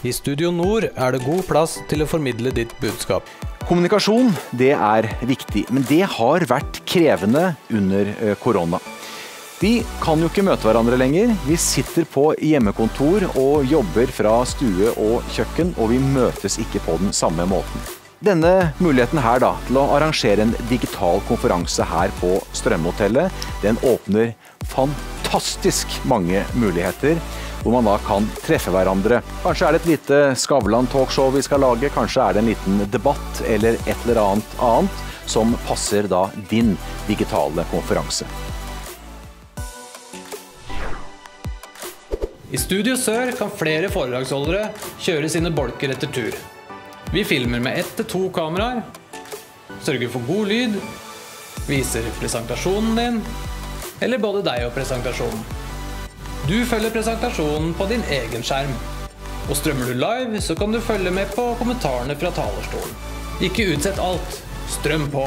I Studio Nord er det god plass til å formidle ditt budskap. Kommunikasjon det er viktig, men det har vært krevende under eh, korona. Vi kan jo ikke møte hverandre lenger. Vi sitter på hjemmekontor og jobber fra stue og kjøkken, og vi møtes ikke på den samme måten. Denne muligheten her da, til å arrangere en digital konferanse her på Strømhotellet, den åpner fantastisk mange muligheter hvor man da kan treffe hverandre. Kanskje er det et lite Skavlan-talkshow vi skal lage, kanskje er det en liten debatt eller et eller annet annet som passer da din digitale konferanse. I Studio Sør kan flere foredragsholdere kjøre sine bolker etter tur. Vi filmer med ett til to kameraer, sørger for god lyd, viser presentasjonen din, eller både deg og presentasjonen. Du følger presentasjonen på din egen skjerm. Og strømmer du live, så kan du følge med på kommentarene fra talerstolen. Ikke utsett alt. Strøm på.